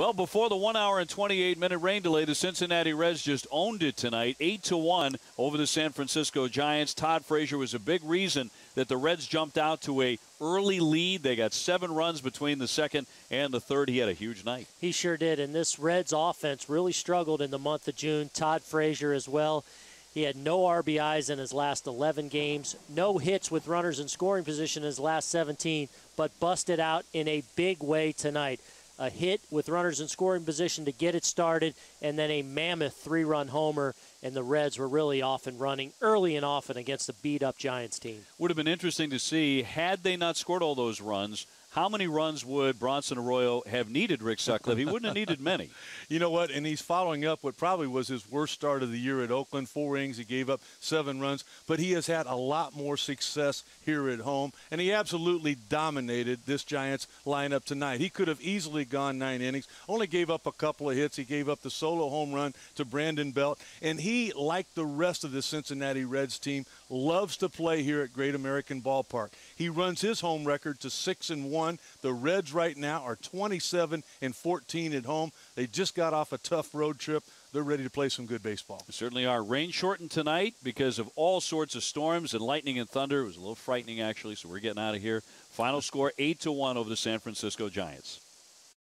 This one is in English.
Well, before the one hour and 28 minute rain delay, the Cincinnati Reds just owned it tonight, 8 to 1 over the San Francisco Giants. Todd Frazier was a big reason that the Reds jumped out to a early lead. They got seven runs between the second and the third. He had a huge night. He sure did. And this Reds offense really struggled in the month of June. Todd Frazier as well. He had no RBIs in his last 11 games, no hits with runners in scoring position in his last 17, but busted out in a big way tonight. A hit with runners in scoring position to get it started, and then a mammoth three run homer. And the Reds were really off and running early and often against the beat up Giants team. Would have been interesting to see had they not scored all those runs how many runs would Bronson Arroyo have needed Rick Sutcliffe? He wouldn't have needed many. You know what? And he's following up what probably was his worst start of the year at Oakland. Four innings, he gave up seven runs, but he has had a lot more success here at home, and he absolutely dominated this Giants lineup tonight. He could have easily gone nine innings, only gave up a couple of hits. He gave up the solo home run to Brandon Belt, and he, like the rest of the Cincinnati Reds team, loves to play here at Great American Ballpark. He runs his home record to six and one one. The Reds right now are 27 and 14 at home. They just got off a tough road trip. They're ready to play some good baseball. They certainly are. Rain shortened tonight because of all sorts of storms and lightning and thunder. It was a little frightening actually, so we're getting out of here. Final score 8 to 1 over the San Francisco Giants.